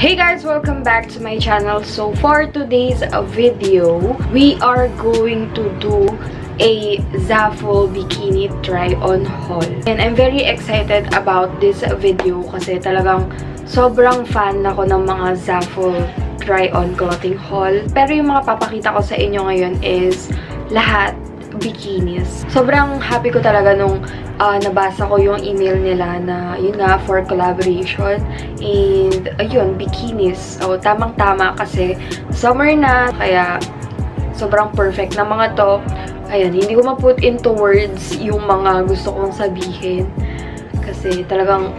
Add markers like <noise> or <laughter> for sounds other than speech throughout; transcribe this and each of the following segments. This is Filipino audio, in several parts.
Hey guys! Welcome back to my channel. So for today's video, we are going to do a Zaful bikini try-on haul. And I'm very excited about this video kasi talagang sobrang fan ako ng mga Zaful try-on clothing haul. Pero yung mga papakita ko sa inyo ngayon is lahat bikinis. Sobrang happy ko talaga nung uh, nabasa ko yung email nila na yun nga for collaboration and ayun, bikinis. So, tamang-tama kasi summer na kaya sobrang perfect na mga to. Ayan, hindi ko ma-put into words yung mga gusto kong sabihin kasi talagang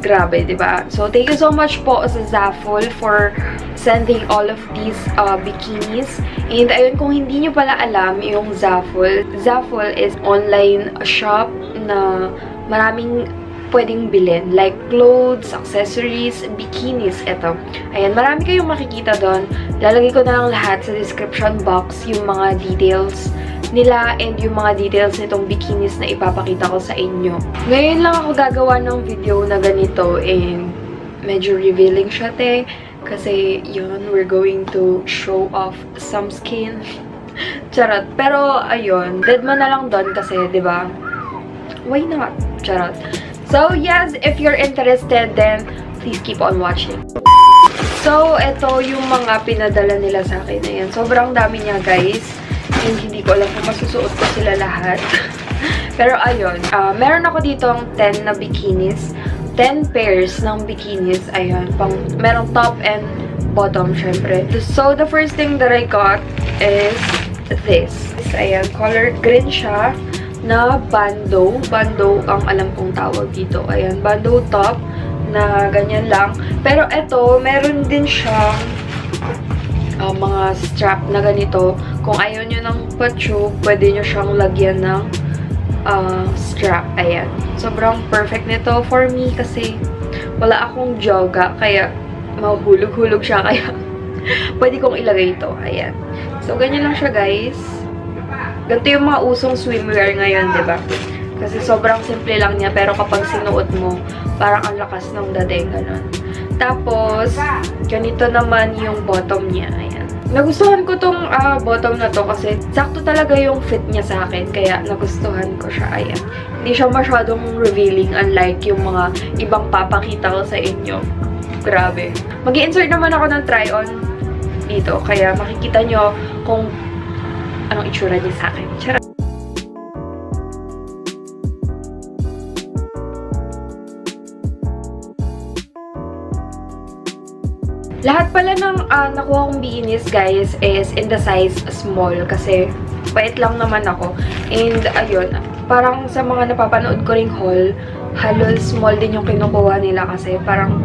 grabe, ba? So, thank you so much po sa Zaful for sending all of these uh, bikinis. And ayun, kung hindi nyo pala alam yung Zaful, Zaful is online shop na maraming pwedeng bilhin. Like clothes, accessories, bikinis. Ito. Ayan, marami kayong makikita doon. Lalagay ko na lang lahat sa description box yung mga details nila and yung mga details nitong bikinis na ipapakita ko sa inyo. Ngayon lang ako gagawa ng video na ganito and medyo revealing siya, te. Kasi, yun, we're going to show off some skin. <laughs> Charot. Pero, ayun, dead mo na lang doon kasi, di ba? Why not? Charot. So, yes, if you're interested, then please keep on watching. So, ito yung mga pinadala nila sa akin. Ayan, sobrang dami niya, guys. And hindi ko alam kung masusuot ko sila lahat. <laughs> Pero, ayun. Uh, meron ako dito 10 na bikinis. 10 pairs ng bikinis. Ayan, pang, merong top and bottom, syempre. So, the first thing that I got is this. Ayan, color green siya na bando. Bando ang alam kong tawag dito. Ayan, bando top na ganyan lang. Pero ito, meron din siyang uh, mga strap na ganito. Kung ayaw nyo ng patube, pwede nyo siyang lagyan ng uh, strap. Ayan. Sobrang perfect nito for me kasi wala akong joga. Kaya mahuhulog-hulog siya. <laughs> Kaya pwede kong ilagay ito. Ayan. So, ganyan lang siya, guys. Ganito yung mga usong swimwear ngayon, ba diba? Kasi sobrang simple lang niya, pero kapag sinuot mo, parang ang lakas ng dating, ganun. Tapos, ganito naman yung bottom niya. Ayan. Nagustuhan ko tong uh, bottom na to kasi sakto talaga yung fit niya sa akin. Kaya nagustuhan ko siya. Ayan. Hindi siya masyadong revealing unlike yung mga ibang papakita ko sa inyo. Grabe. mag insert naman ako ng try-on dito. Kaya makikita nyo kung anong itsura niya sa akin. Charot. Lahat pala ng uh, nakuha kong bikinis, guys, is in the size small kasi pait lang naman ako. And, ayun, parang sa mga napapanood ko ring haul, halos small din yung kinukuha nila kasi parang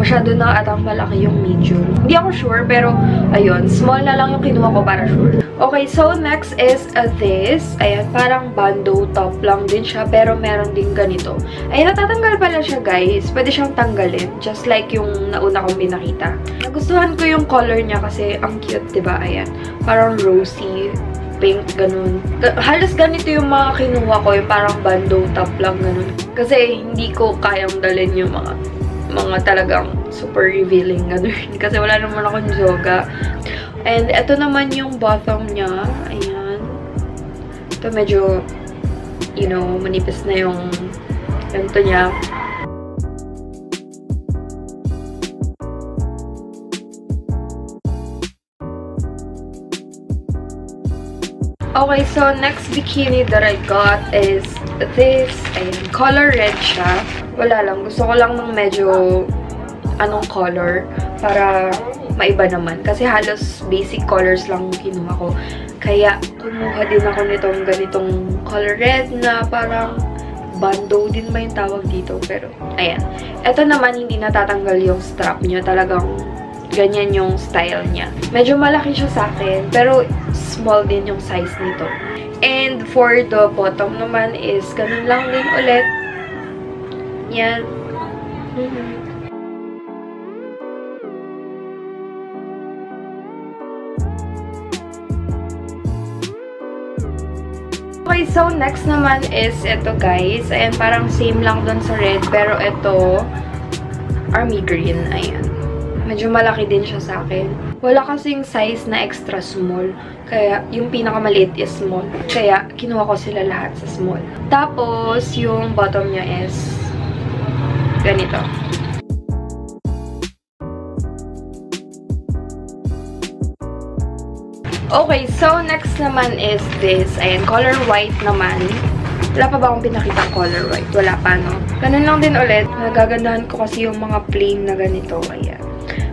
masyado na atang malaki yung medium. Hindi ako sure, pero ayun, small na lang yung kinuha ko para sure. Okay, so next is uh, this. Ayan, parang bando top lang din siya, pero meron din ganito. Ayan, natatanggal pala siya, guys. Pwede siyang tanggalin, just like yung nauna kong binakita. Nagustuhan ko yung color niya kasi ang cute, ba? Ayan, parang rosy pink, ganun. Halos ganito yung mga kinuha ko, yung parang bando top lang, ganun. Kasi hindi ko kayang dalhin yung mga mga talagang super revealing ganun. <laughs> Kasi wala naman akong yoga. And ito naman yung bottom niya. Ayan. Ito medyo, you know, manipis na yung ganito niya. Okay, so next bikini that I got is this. Ayan, color red siya. Wala lang. Gusto ko lang ng medyo anong color para maiba naman. Kasi halos basic colors lang kinuha ko. Kaya kumuha din ako nitong ganitong color red na parang bando din ba yung tawag dito. Pero, ayan. Ito naman, hindi natatanggal yung strap niya. Talagang ganyan yung style niya. Medyo malaki siya sa akin, pero small din yung size nito. And for the bottom naman is ganun lang din ulit. Yan. Mm -hmm. So next naman is ito guys. Ayan, parang same lang dun sa red. Pero ito, army green. Ayan. Medyo malaki din siya sa akin. Wala kasing size na extra small. Kaya, yung pinakamaliit is small. Kaya, kinuha ko sila lahat sa small. Tapos, yung bottom niya is ganito. Okay, so next naman is this. Ayan, color white naman. Wala pa ba akong pinakita color white? Wala pa, no? Ganun lang din ulit. Nagagandahan ko kasi yung mga plain na ganito. Ayan.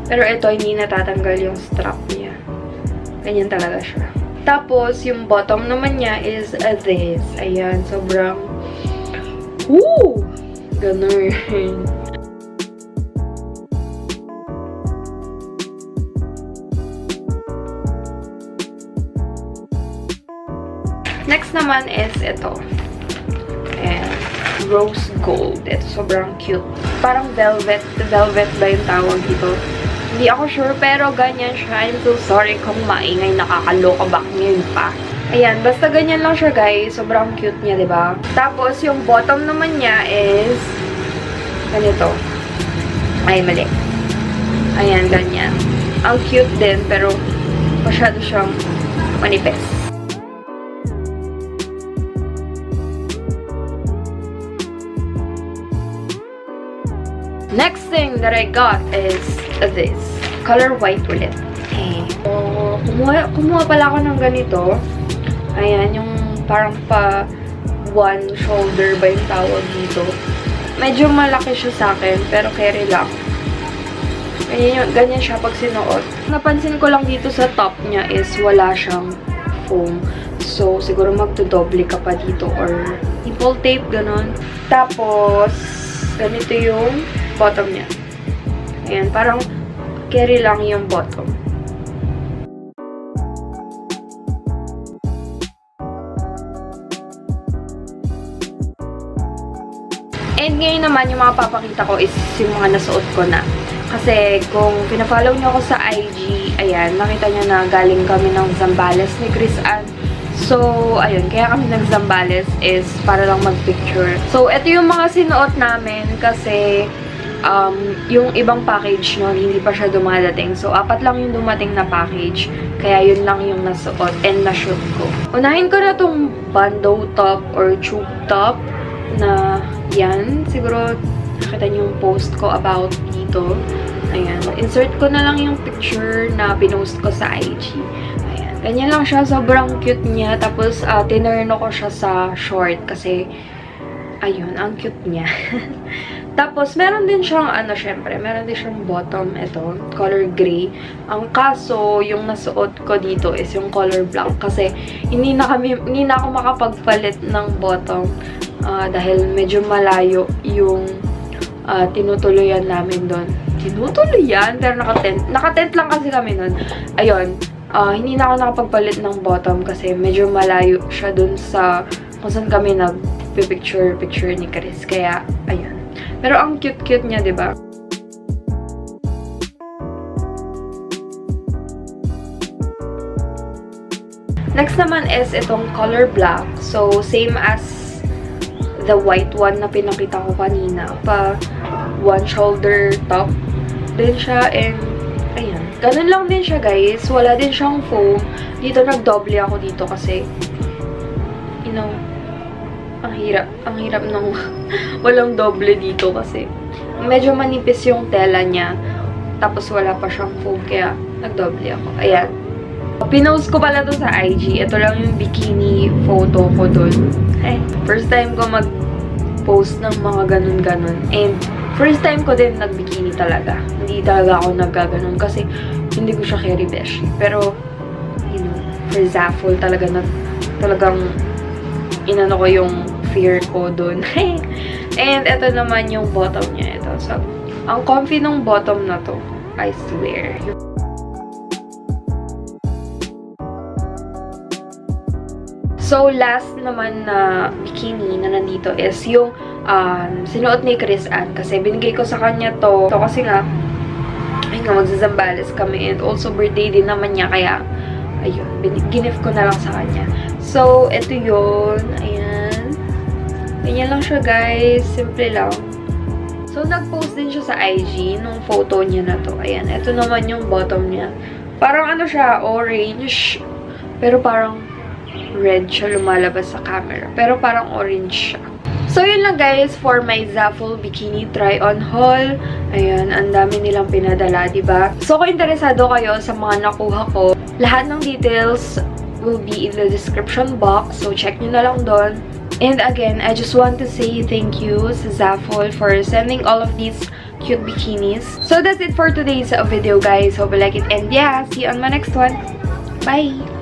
Pero ito, hindi natatanggal yung strap niya. Ganyan talaga siya. Tapos, yung bottom naman niya is uh, this. Ayan, sobrang... Woo! Ganun. Next naman is ito. And rose gold. Ito sobrang cute. Parang velvet. Velvet ba yung tawag dito? Hindi ako sure, pero ganyan siya. I'm so sorry kung maingay nakakaloka back ngayon pa. Ayan, basta ganyan lang siya, guys. Sobrang cute niya, ba? Tapos, yung bottom naman niya is ganito. Ay, mali. Ayan, ganyan. Ang cute din, pero masyado siyang manipis. Next thing that I got is this. Color white ulit. Okay. So, kumuha, kumuha pala ako ng ganito. Ayan, yung parang pa one shoulder ba yung tawag dito. Medyo malaki siya sa akin, pero carry lang. Ganyan, yung, ganyan siya pag sinuot. Napansin ko lang dito sa top niya is wala siyang foam. So, siguro magdodoble ka pa dito or nipple tape, ganun. Tapos, ganito yung bottom niya. Ayan, parang carry lang yung bottom. And ngayon naman, yung mga papakita ko is yung mga nasuot ko na. Kasi kung pina-follow niyo ako sa IG, ayan, nakita niyo na galing kami ng Zambales ni Chris Ann. So, ayun, kaya kami nag-Zambales is para lang mag-picture. So, ito yung mga sinuot namin kasi um, yung ibang package nun, hindi pa siya dumadating. So, apat lang yung dumating na package. Kaya yun lang yung nasuot and na-shoot ko. Unahin ko na tong bando top or tube top na yan. Siguro, nakita niyo yung post ko about dito. Ayan. Insert ko na lang yung picture na pinost ko sa IG. Ayan. Ganyan lang siya. Sobrang cute niya. Tapos, uh, tinurn ko siya sa short kasi, ayun, ang cute niya. <laughs> Tapos, meron din siyang, ano, syempre, meron din siyang bottom, ito, color gray. Ang kaso, yung nasuot ko dito is yung color black. Kasi, hindi na, kami, hindi na ako makapagpalit ng bottom uh, dahil medyo malayo yung uh, tinutuluyan namin doon. Tinutuluyan? Pero nakatent. Nakatent lang kasi kami doon. Ayun, uh, hindi na ako nakapagpalit ng bottom kasi medyo malayo siya doon sa kung saan kami nag-picture-picture ni Chris. Kaya, ayun. Pero ang cute-cute niya, di ba? Next naman is itong color black. So, same as the white one na pinakita ko kanina. Pa one shoulder top din siya and ayan. Ganun lang din siya guys. Wala din siyang foam. Dito nagdoble ako dito kasi you know, ang hirap. Ang hirap ng <laughs> walang doble dito kasi medyo manipis yung tela niya. Tapos wala pa siyang foam kaya nagdoble ako. Ayan. Pinost ko pala to sa IG. Ito lang yung bikini photo ko dun. Eh, first time ko mag-post ng mga ganun-ganun. And first time ko din nag-bikini talaga. Hindi talaga ako nagkaganon kasi hindi ko siya carry besh. Pero, you know, for Zaful talaga nag, talagang inano ko yung fear ko dun. <laughs> And ito naman yung bottom niya. Ito. So, ang comfy ng bottom na to. I swear. So, last naman na bikini na nandito is yung um, sinuot ni Chris Ann. Kasi binigay ko sa kanya to. So, kasi nga, ay nga, magsasambales kami. And also, birthday din naman niya. Kaya, ayun, ginif ko na lang sa kanya. So, ito yun. Ayan. Ganyan lang siya, guys. Simple lang. So, nag-post din siya sa IG nung photo niya na to. Ayan, ito naman yung bottom niya. Parang ano siya, orange. Pero parang red siya lumalabas sa camera. Pero parang orange siya. So, yun lang guys for my Zaful Bikini Try-On haul. Ayan, ang dami nilang pinadala, ba diba? So, kung interesado kayo sa mga nakuha ko, lahat ng details will be in the description box. So, check nyo na lang doon. And again, I just want to say thank you sa Zaful for sending all of these cute bikinis. So, that's it for today's video, guys. Hope you like it. And yeah, see you on my next one. Bye!